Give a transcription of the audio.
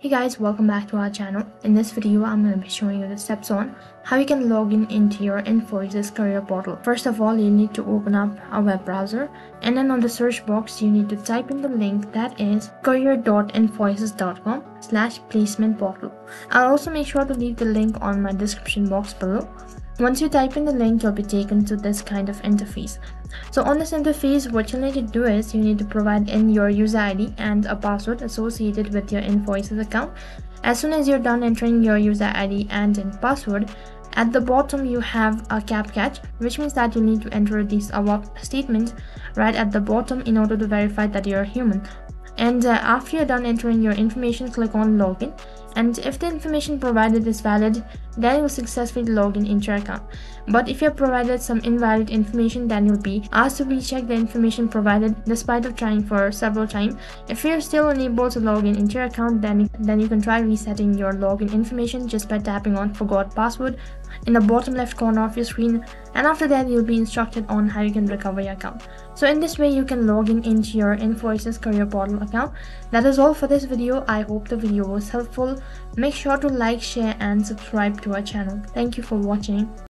Hey guys, welcome back to our channel. In this video, I'm going to be showing you the steps on how you can log in into your Infosys career portal. First of all, you need to open up a web browser and then on the search box, you need to type in the link that is career.infosys.com slash placement portal. I'll also make sure to leave the link on my description box below. Once you type in the link, you'll be taken to this kind of interface. So on this interface, what you'll need to do is you need to provide in your user ID and a password associated with your Infosys account. As soon as you're done entering your user ID and in password, at the bottom you have a CAPTCHA, which means that you need to enter these above statements right at the bottom in order to verify that you're human. And uh, after you're done entering your information, click on login. And if the information provided is valid, then you will successfully log in into your account. But if you have provided some invalid information, then you'll be asked to recheck the information provided despite of trying for several times. If you're still unable to log in into your account, then, then you can try resetting your login information just by tapping on forgot password in the bottom left corner of your screen and after that you'll be instructed on how you can recover your account. So in this way you can log in into your Infosys career portal account. That is all for this video. I hope the video was helpful. Make sure to like, share and subscribe to our channel. Thank you for watching.